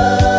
love.